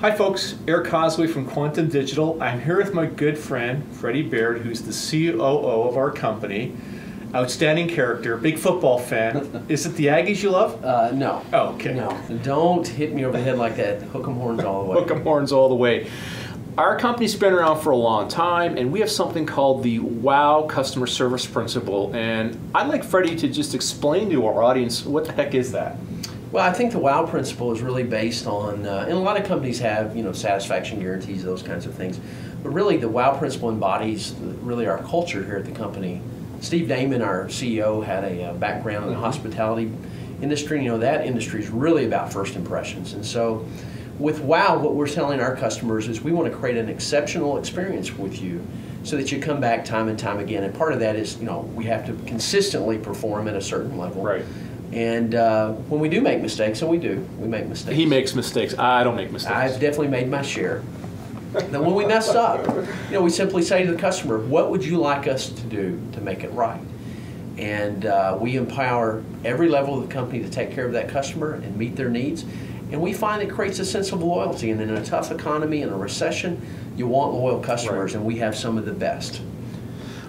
Hi, folks. Eric Cosway from Quantum Digital. I'm here with my good friend, Freddie Baird, who's the COO of our company. Outstanding character, big football fan. Is it the Aggies you love? Uh, no. Oh, okay. No. Don't hit me over the head like that. Hook 'em horns all the way. Hook 'em horns all the way. Our company's been around for a long time, and we have something called the WOW customer service principle. And I'd like Freddie to just explain to our audience what the heck is that. Well, I think the WOW principle is really based on, uh, and a lot of companies have, you know, satisfaction guarantees, those kinds of things. But really, the WOW principle embodies really our culture here at the company. Steve Damon, our CEO, had a uh, background in the hospitality industry. You know, that industry is really about first impressions. And so, with WOW, what we're telling our customers is we want to create an exceptional experience with you so that you come back time and time again. And part of that is, you know, we have to consistently perform at a certain level. Right. And uh, when we do make mistakes, and we do, we make mistakes. He makes mistakes. I don't make mistakes. I've definitely made my share. then when we mess up, you know, we simply say to the customer, "What would you like us to do to make it right?" And uh, we empower every level of the company to take care of that customer and meet their needs. And we find it creates a sense of loyalty. And in a tough economy, in a recession, you want loyal customers, right. and we have some of the best.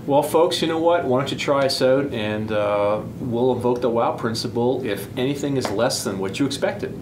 Well, folks, you know what? Why don't you try us out and uh, we'll invoke the WOW principle if anything is less than what you expected.